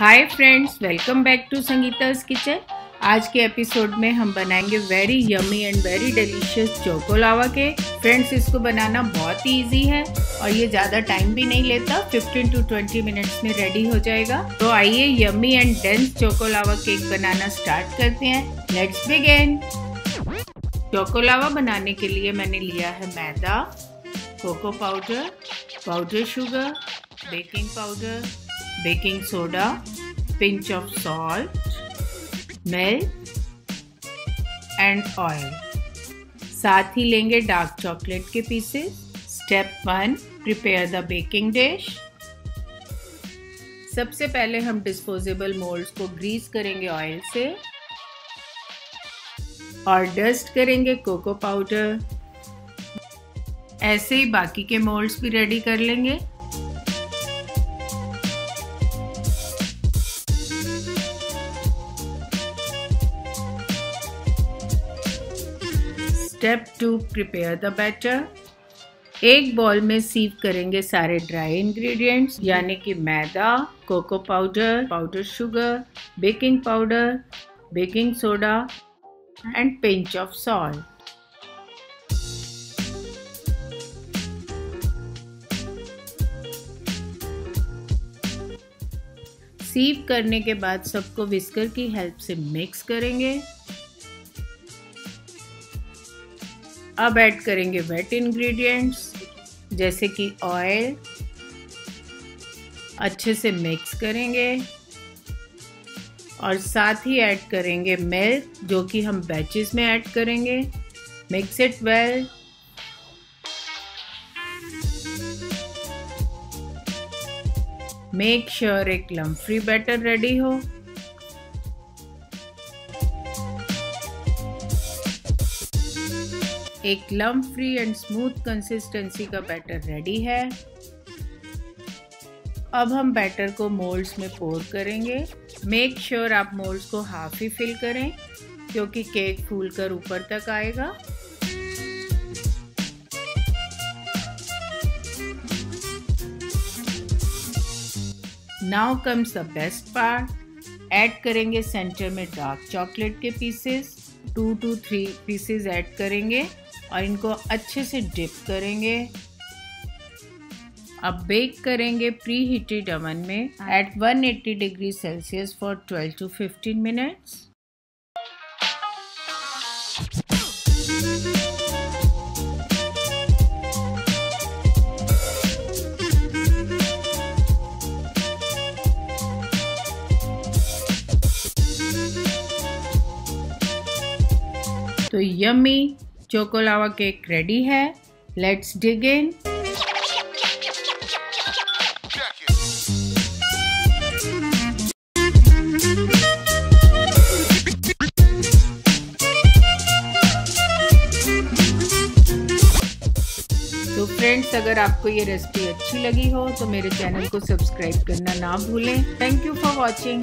Hi friends welcome back to Sangeeta's kitchen आज के episode में हम बनाएँगे very yummy and very delicious choco lava के फ्रेंड्स इसको बनाना बहुत ही इजी है और ये ज़्यादा टाइम भी नहीं लेता 15 टू 20 मिनट्स में रेडी हो जाएगा। तो आइए yummy and dense choco lava cake banana start करते हैं। लेट्स बिगिन चोको लावा बनाने के लिए मैंने लिया है मैदा cocoa powder powder sugar baking powder baking soda, pinch of salt, milk, and oil. साथ ही लेंगे डार्क चॉकलेट के pieces. Step one, prepare the baking dish. सबसे पहले हम डिस्पोजेबल मोल्ड्स को ग्रीस करेंगे ऑयल से। और डस्ट करेंगे कोको पाउडर। ऐसे ही बाकी के मोल्ड्स भी रेडी कर लेंगे। Step two prepare the batter एक बॉल में सीव करेंगे सारे ड्राई इंग्रेडिएंट्स यानी कि मैदा cocoa powder powder sugar baking powder baking soda and pinch of salt sieve करने के बाद सबको विस्कर की हेल्प से मिक्स करेंगे। अब ऐड करेंगे वेट इंग्रेडिएंट्स जैसे कि ऑयल अच्छे से मिक्स करेंगे, और साथ ही ऐड करेंगे मिल्क जो कि हम बैचेस में ऐड करेंगे। Mix it well make sure एक लम्फ्री बैटर रेडी हो। एक lump free and smooth consistency का बैटर रेडी है। अब हम बैटर को मोल्ड्स में पोर करेंगे। मेक श्योर sure आप मोल्ड्स को हाफ़ ही फिल करें, क्योंकि केक फूल कर ऊपर तक आएगा। Now comes the best part add करेंगे सेंटर में डार्क चॉकलेट के pieces two to three pieces add करेंगे। और इनको अच्छे से डिप करेंगे। अब बेक करेंगे प्री हीटेड ओवन में at 180 degree Celsius for 12 to 15 minutes तो yummy choco lava cake ready है। लेट्स डिग इन तो फ्रेंड्स अगर आपको ये रेसिपी अच्छी लगी हो तो मेरे चैनल को सब्सक्राइब करना ना भूलें। Thank you for watching